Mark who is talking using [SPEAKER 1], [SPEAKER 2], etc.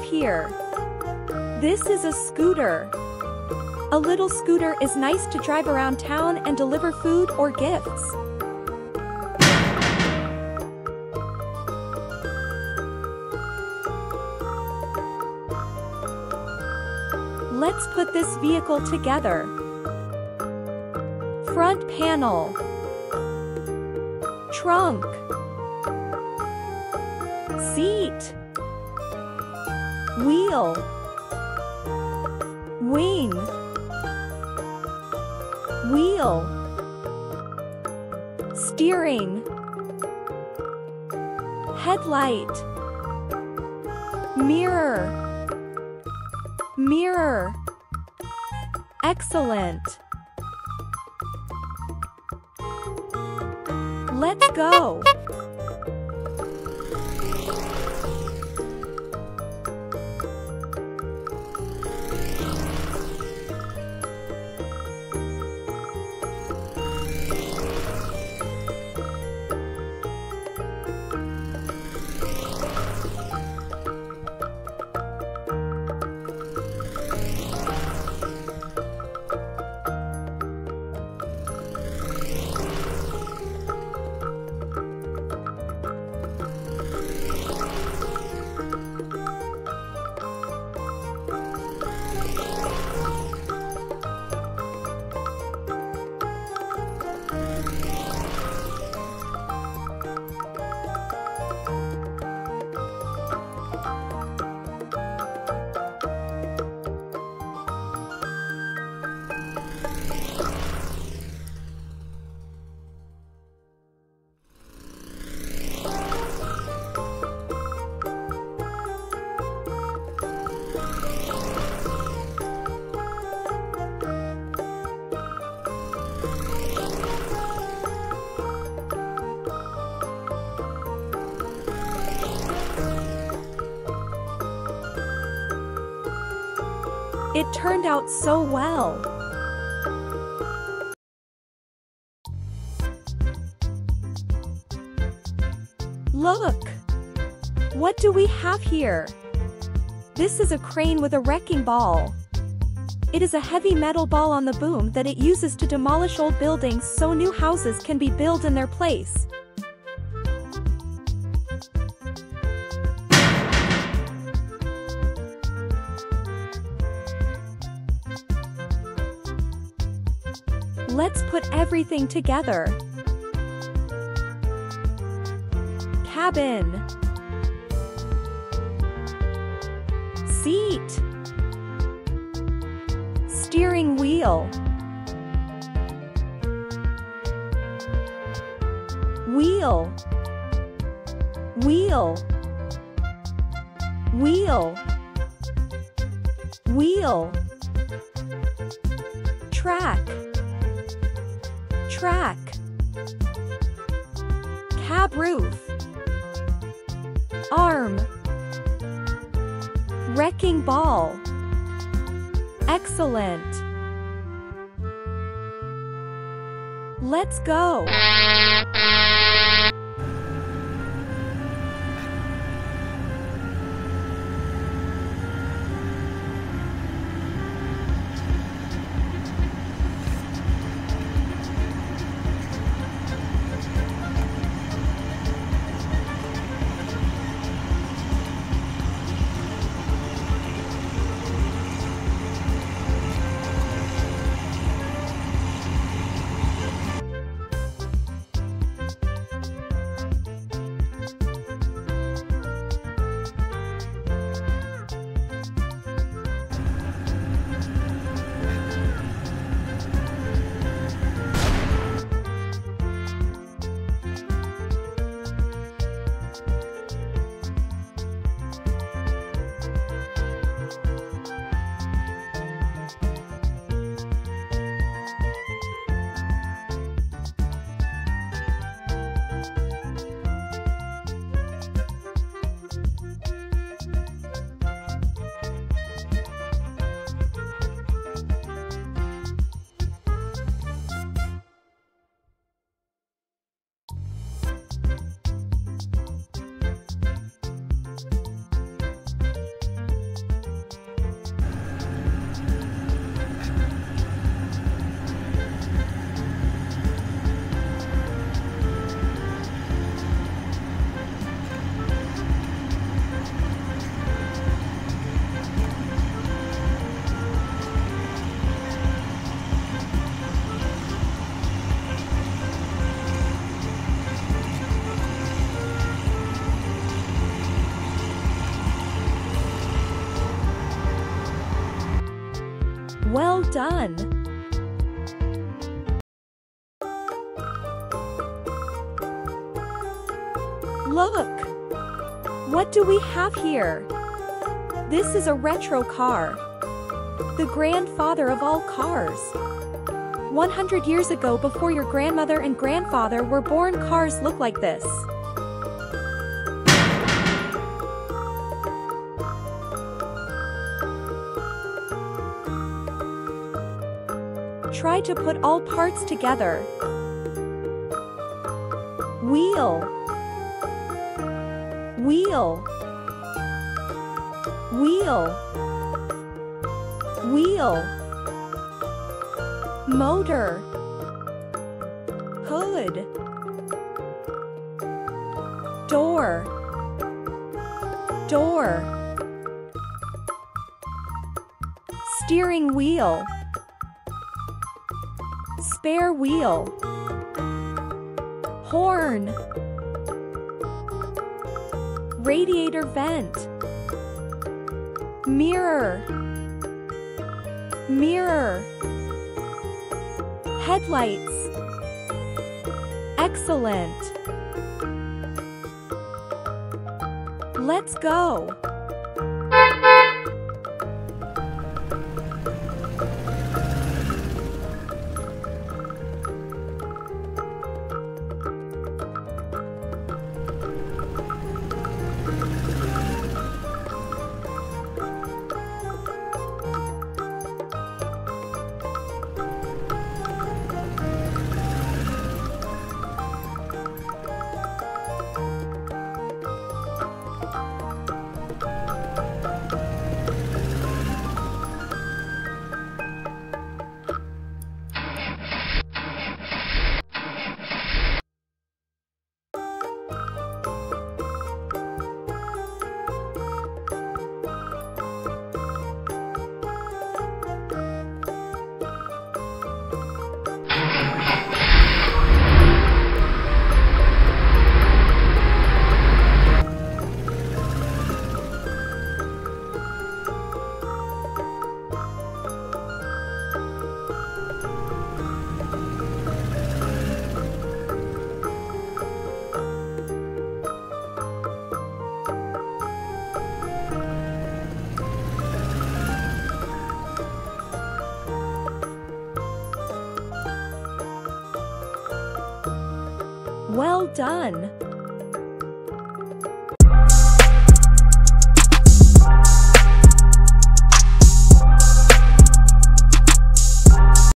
[SPEAKER 1] here? This is a scooter. A little scooter is nice to drive around town and deliver food or gifts. Let's put this vehicle together. Front panel. Trunk. Seat. Wheel. Wing. Wheel. Steering. Headlight. Mirror. Mirror. Excellent. Let's go. It turned out so well. Look! What do we have here? This is a crane with a wrecking ball. It is a heavy metal ball on the boom that it uses to demolish old buildings so new houses can be built in their place. Let's put everything together. Cabin. Seat. Steering wheel. Wheel. Wheel. Wheel. Wheel. Track track. Cab roof. Arm. Wrecking ball. Excellent. Let's go. Well done. Look! What do we have here? This is a retro car. The grandfather of all cars. 100 years ago before your grandmother and grandfather were born cars look like this. Try to put all parts together. Wheel. Wheel. Wheel. Wheel. Motor. Hood. Door. Door. Steering wheel. Spare wheel. Horn. Radiator vent. Mirror. Mirror. Headlights. Excellent. Let's go. Well done.